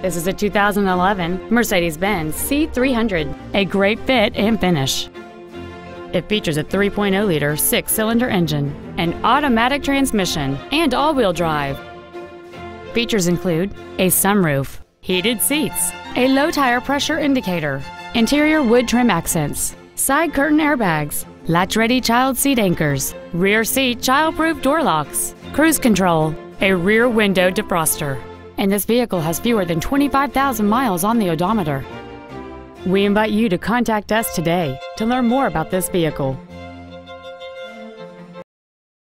This is a 2011 Mercedes-Benz C300, a great fit and finish. It features a 3.0-liter six-cylinder engine, an automatic transmission, and all-wheel drive. Features include a sunroof, heated seats, a low tire pressure indicator, interior wood trim accents, side curtain airbags, latch-ready child seat anchors, rear seat child-proof door locks, cruise control, a rear window defroster, and this vehicle has fewer than 25,000 miles on the odometer. We invite you to contact us today to learn more about this vehicle.